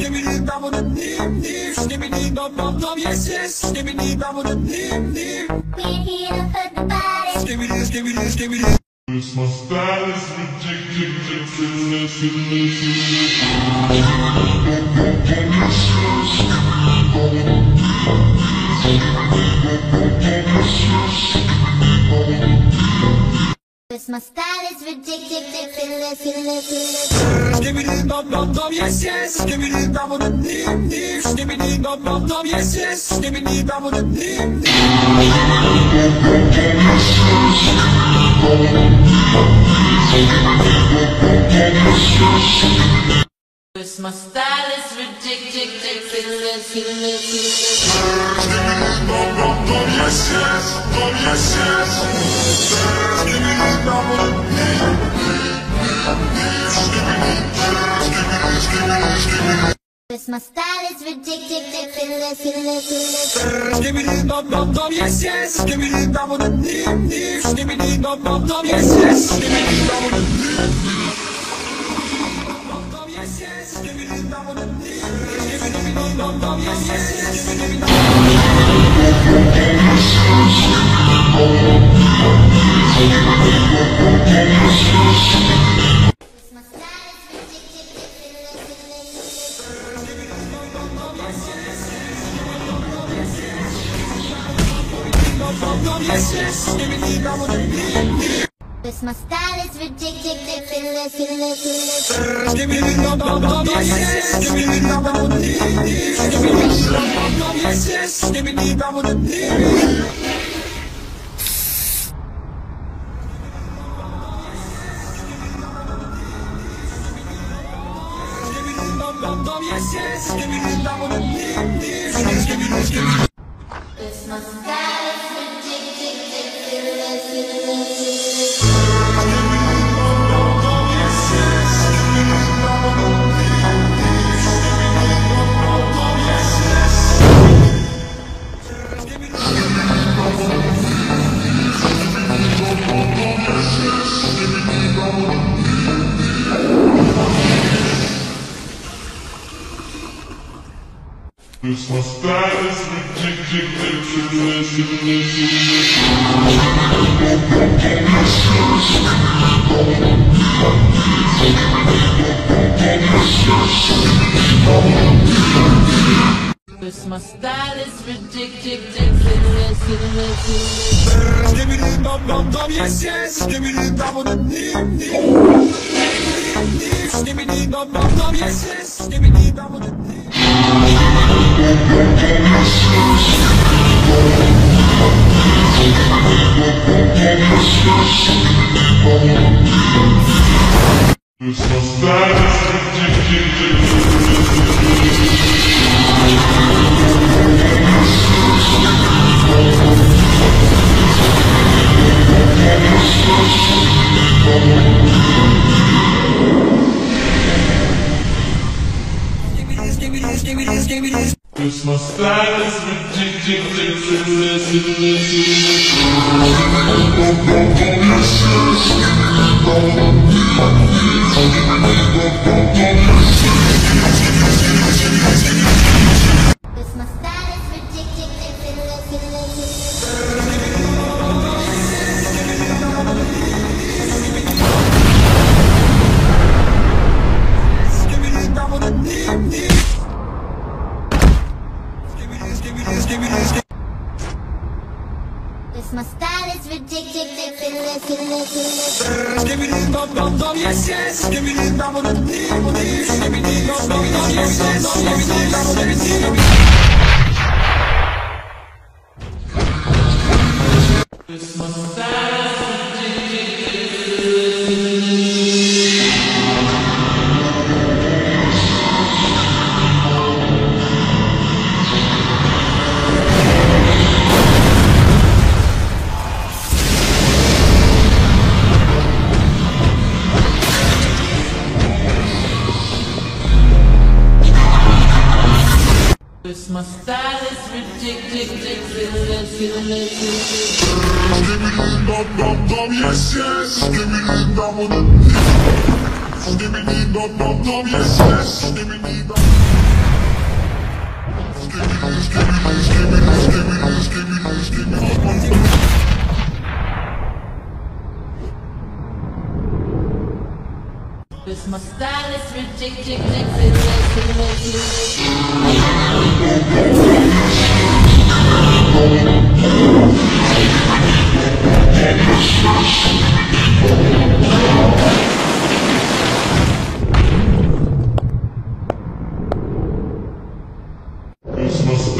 yes yes Skibidi dum dum dim dim Skibidi dum dum dum yes yes. Skibidi dum dum dim dim We're here to hurt the body. Skibidi skibidi skibidi It's my style is ridiculous, ridiculous, Cause my style is ridiculous, yes yes. Skibidi dum dim dim Skibidi dum dum dum yes yes my style is ridiculous, ridiculous. Skibidi dum dum dum yes yes. Skibidi dum dum dim dim Skibidi dum dum dum yes yes. Skibidi dum dum dim dum yes yes. Skibidi dum dum dim Skibidi dum dum dum yes yes. Skibidi dum my style is ridiculous, ridiculous. Skibidi dum dum dum yes yes Skibidi dum dum dim dim Skibidi dum dum dum yes yes dum dim Ridiculous, ridiculous.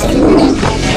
Yes.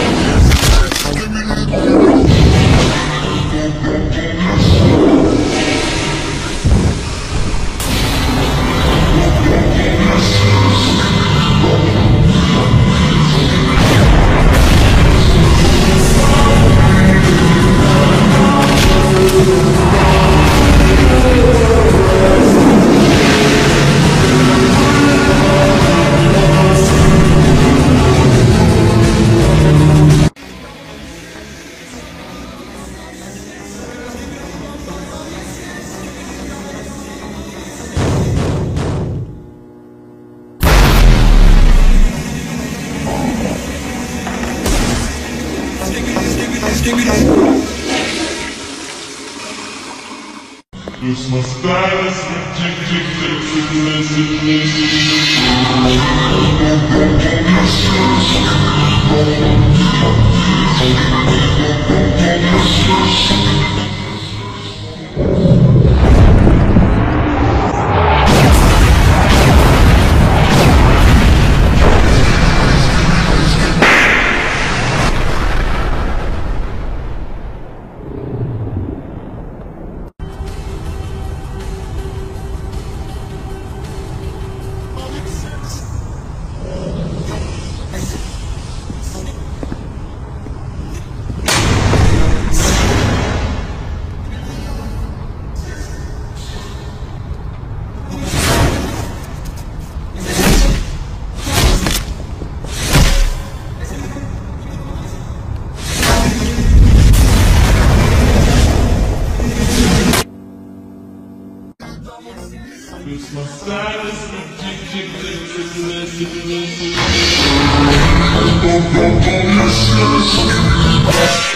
Christmas.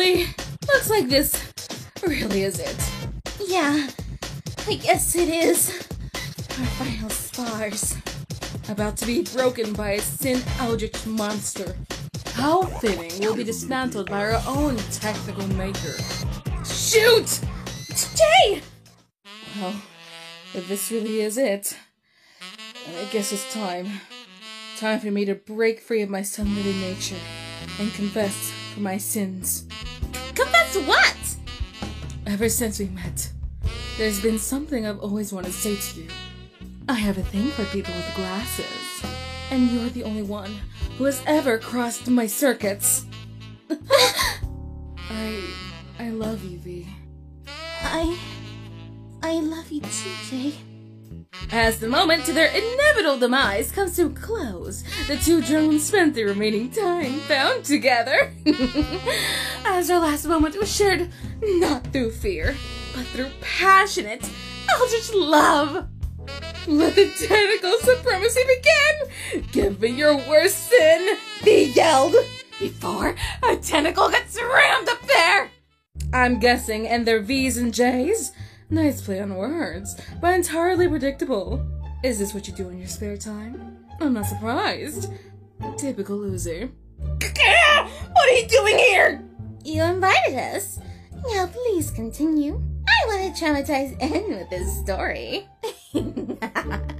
V, looks like this really is it. Yeah, I guess it is. Our final stars. About to be broken by a sin eldritch monster. How fitting will be dismantled by our own technical maker. Shoot! J! Well, if this really is it, I guess it's time. Time for me to break free of my sunlit nature and confess for my sins. What? Ever since we met, there's been something I've always wanted to say to you. I have a thing for people with glasses, and you're the only one who has ever crossed my circuits. I I love you, V. I. I love you too, J. As the moment to their inevitable demise comes to a close, the two drones spent the remaining time bound together. As their last moment was shared not through fear, but through passionate, eldritch love. Let the tentacle supremacy begin! Give me your worst sin! He yelled before a tentacle gets rammed up there! I'm guessing, and their V's and J's? Nice play on words, but entirely predictable. Is this what you do in your spare time? I'm not surprised. Typical loser. What are you doing here? You invited us. Now please continue. I want to traumatize N with this story.